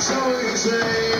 So we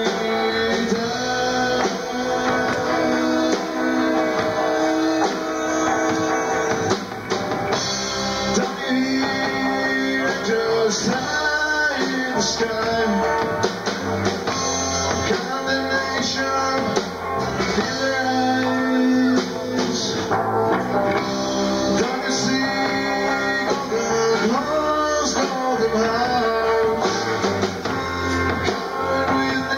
the sky? Condemnation in their eyes. Golden golden? Covered with.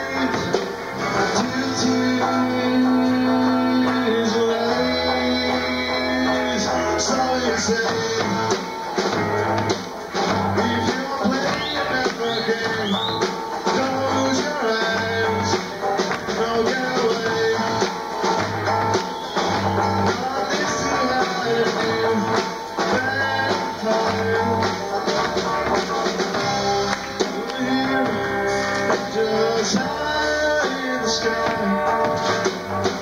So just high in the sky.